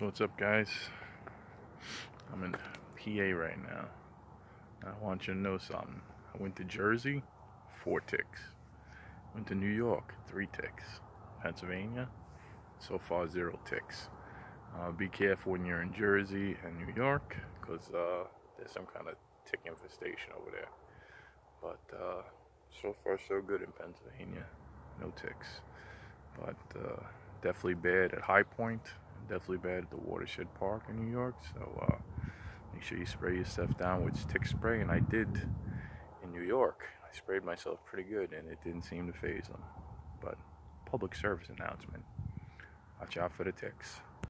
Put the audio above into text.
So what's up guys? I'm in PA right now. I want you to know something. I went to Jersey, four ticks. Went to New York, three ticks. Pennsylvania, so far zero ticks. Uh, be careful when you're in Jersey and New York, because uh, there's some kind of tick infestation over there. But uh, so far so good in Pennsylvania, no ticks. But uh, definitely bad at High Point, definitely bad at the Watershed Park in New York. So uh, make sure you spray your stuff down with tick spray. And I did in New York. I sprayed myself pretty good, and it didn't seem to faze them. But public service announcement: watch out for the ticks.